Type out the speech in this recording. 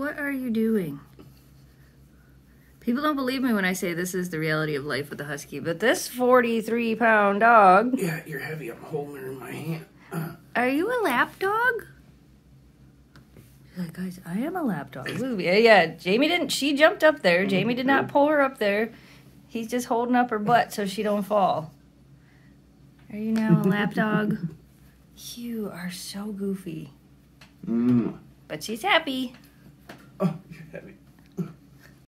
What are you doing? People don't believe me when I say this is the reality of life with a husky, but this 43 pound dog. Yeah, you're heavy. I'm holding her in my hand. Are you a lap dog? Like, guys, I am a lap dog. Yeah, yeah, Jamie didn't, she jumped up there. Jamie did not mm-hmm. pull her up there. He's just holding up her butt so she don't fall. Are you now a lap dog? You are so goofy. Mm. But she's happy.